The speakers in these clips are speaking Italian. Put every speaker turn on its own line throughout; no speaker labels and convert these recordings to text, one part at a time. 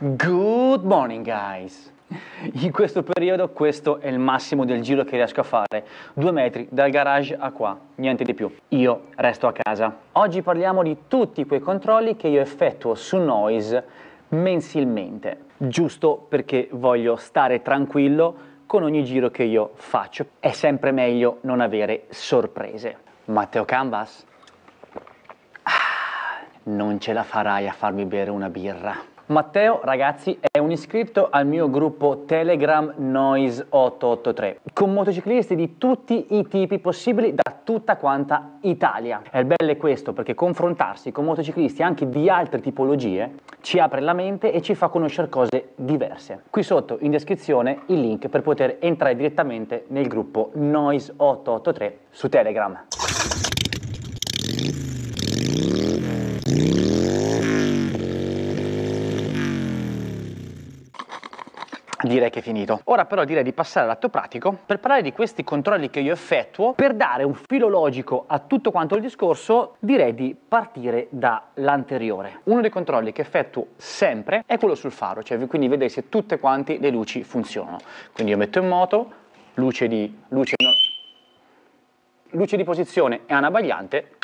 Good morning guys! In questo periodo questo è il massimo del giro che riesco a fare, due metri dal garage a qua, niente di più. Io resto a casa. Oggi parliamo di tutti quei controlli che io effettuo su Noise mensilmente, giusto perché voglio stare tranquillo con ogni giro che io faccio. È sempre meglio non avere sorprese. Matteo Canvas? Ah, non ce la farai a farmi bere una birra. Matteo, ragazzi, è un iscritto al mio gruppo Telegram Noise 883 con motociclisti di tutti i tipi possibili da tutta quanta Italia. Il bello è questo perché confrontarsi con motociclisti anche di altre tipologie ci apre la mente e ci fa conoscere cose diverse. Qui sotto in descrizione il link per poter entrare direttamente nel gruppo Noise 883 su Telegram. Direi che è finito. Ora però direi di passare all'atto pratico per parlare di questi controlli che io effettuo. Per dare un filo logico a tutto quanto il discorso, direi di partire dall'anteriore. Uno dei controlli che effettuo sempre è quello sul faro, cioè quindi vedere se tutte quante le luci funzionano. Quindi io metto in moto, luce di, luce, no, luce di posizione e anabagliante,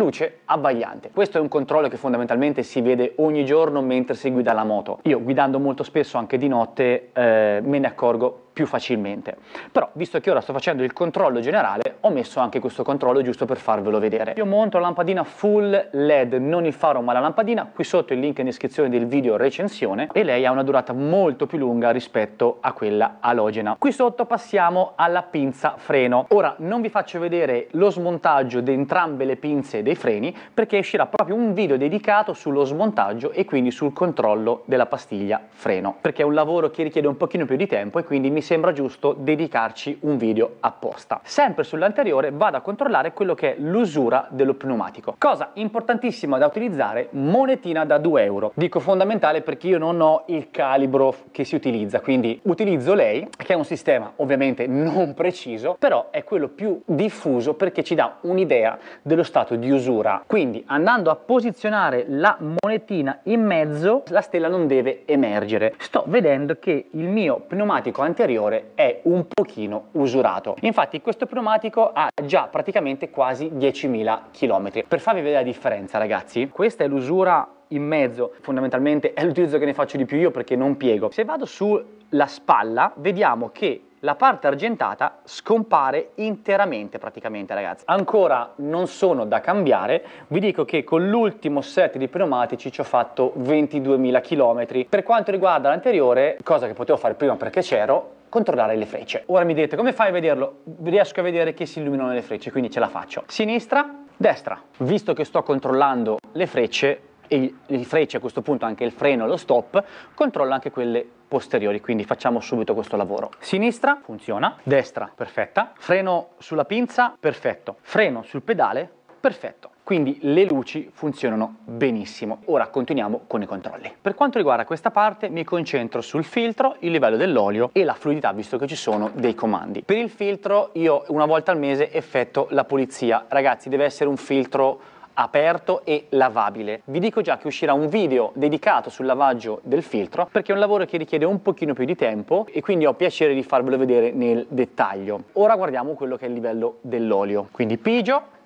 luce abbagliante. Questo è un controllo che fondamentalmente si vede ogni giorno mentre si guida la moto. Io guidando molto spesso anche di notte eh, me ne accorgo più facilmente. Però, visto che ora sto facendo il controllo generale, ho messo anche questo controllo giusto per farvelo vedere. Io monto la lampadina full LED, non il faro ma la lampadina, qui sotto il link in descrizione del video recensione e lei ha una durata molto più lunga rispetto a quella alogena. Qui sotto passiamo alla pinza freno. Ora non vi faccio vedere lo smontaggio di entrambe le pinze dei freni perché uscirà proprio un video dedicato sullo smontaggio e quindi sul controllo della pastiglia freno, perché è un lavoro che richiede un pochino più di tempo e quindi mi sembra giusto dedicarci un video apposta. Sempre sull'anteriore vado a controllare quello che è l'usura dello pneumatico. Cosa importantissima da utilizzare, monetina da 2 euro. Dico fondamentale perché io non ho il calibro che si utilizza, quindi utilizzo lei, che è un sistema ovviamente non preciso, però è quello più diffuso perché ci dà un'idea dello stato di usura. Quindi andando a posizionare la monetina in mezzo, la stella non deve emergere. Sto vedendo che il mio pneumatico anteriore anteriore è un pochino usurato. Infatti questo pneumatico ha già praticamente quasi 10.000 km. Per farvi vedere la differenza ragazzi, questa è l'usura in mezzo, fondamentalmente è l'utilizzo che ne faccio di più io perché non piego. Se vado sulla spalla vediamo che la parte argentata scompare interamente praticamente ragazzi. Ancora non sono da cambiare, vi dico che con l'ultimo set di pneumatici ci ho fatto 22.000 km. Per quanto riguarda l'anteriore, cosa che potevo fare prima perché c'ero, controllare le frecce. Ora mi dite come fai a vederlo? Riesco a vedere che si illuminano le frecce, quindi ce la faccio. Sinistra, destra. Visto che sto controllando le frecce, e le frecce a questo punto anche il freno e lo stop, controllo anche quelle posteriori, quindi facciamo subito questo lavoro. Sinistra, funziona, destra, perfetta, freno sulla pinza, perfetto, freno sul pedale, perfetto. Quindi le luci funzionano benissimo. Ora continuiamo con i controlli. Per quanto riguarda questa parte mi concentro sul filtro, il livello dell'olio e la fluidità visto che ci sono dei comandi. Per il filtro io una volta al mese effetto la pulizia. Ragazzi deve essere un filtro aperto e lavabile. Vi dico già che uscirà un video dedicato sul lavaggio del filtro perché è un lavoro che richiede un pochino più di tempo e quindi ho piacere di farvelo vedere nel dettaglio. Ora guardiamo quello che è il livello dell'olio. Quindi pigio,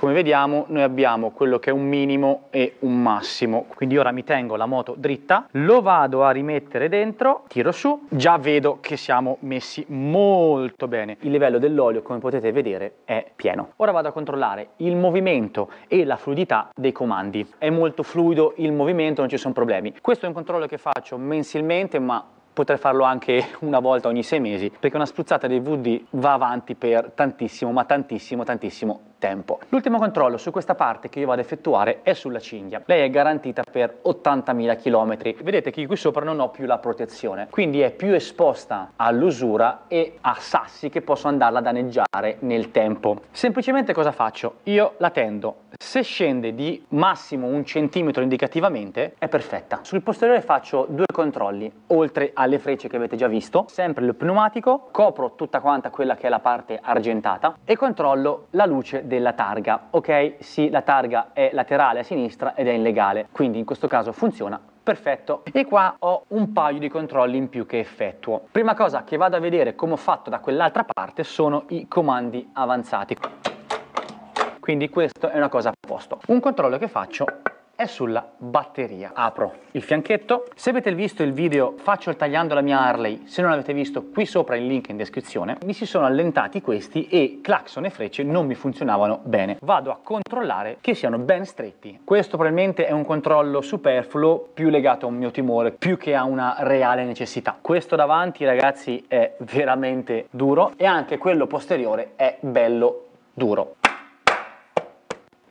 come vediamo noi abbiamo quello che è un minimo e un massimo, quindi ora mi tengo la moto dritta, lo vado a rimettere dentro, tiro su, già vedo che siamo messi molto bene. Il livello dell'olio come potete vedere è pieno. Ora vado a controllare il movimento e la fluidità dei comandi. È molto fluido il movimento, non ci sono problemi. Questo è un controllo che faccio mensilmente ma potrei farlo anche una volta ogni sei mesi perché una spruzzata dei VD va avanti per tantissimo ma tantissimo tantissimo tempo. L'ultimo controllo su questa parte che io vado ad effettuare è sulla cinghia. Lei è garantita per 80.000 km. Vedete che qui sopra non ho più la protezione, quindi è più esposta all'usura e a sassi che possono andarla a danneggiare nel tempo. Semplicemente cosa faccio? Io la tendo. Se scende di massimo un centimetro indicativamente è perfetta. Sul posteriore faccio due controlli, oltre alle frecce che avete già visto, sempre il pneumatico, copro tutta quanta quella che è la parte argentata e controllo la luce della targa. Ok, sì, la targa è laterale a sinistra ed è illegale, quindi in questo caso funziona Perfetto. E qua ho un paio di controlli in più che effettuo. Prima cosa che vado a vedere come ho fatto da quell'altra parte sono i comandi avanzati. Quindi questo è una cosa a posto. Un controllo che faccio è sulla batteria. Apro il fianchetto. Se avete visto il video faccio il tagliando la mia Harley, se non l'avete visto qui sopra il link in descrizione, mi si sono allentati questi e clacson e frecce non mi funzionavano bene. Vado a controllare che siano ben stretti. Questo probabilmente è un controllo superfluo più legato a un mio timore più che a una reale necessità. Questo davanti ragazzi è veramente duro e anche quello posteriore è bello duro.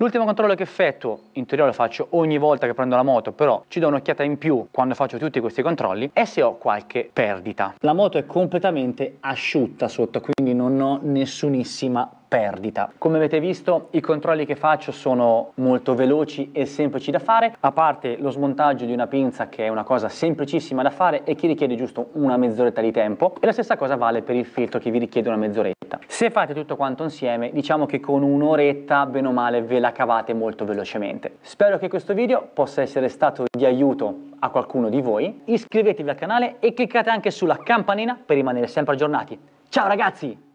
L'ultimo controllo che effettuo, in teoria lo faccio ogni volta che prendo la moto, però ci do un'occhiata in più quando faccio tutti questi controlli, è se ho qualche perdita. La moto è completamente asciutta sotto, quindi non ho nessunissima perdita. Come avete visto i controlli che faccio sono molto veloci e semplici da fare, a parte lo smontaggio di una pinza che è una cosa semplicissima da fare e che richiede giusto una mezz'oretta di tempo e la stessa cosa vale per il filtro che vi richiede una mezz'oretta. Se fate tutto quanto insieme diciamo che con un'oretta bene o male ve la cavate molto velocemente. Spero che questo video possa essere stato di aiuto a qualcuno di voi, iscrivetevi al canale e cliccate anche sulla campanina per rimanere sempre aggiornati. Ciao ragazzi!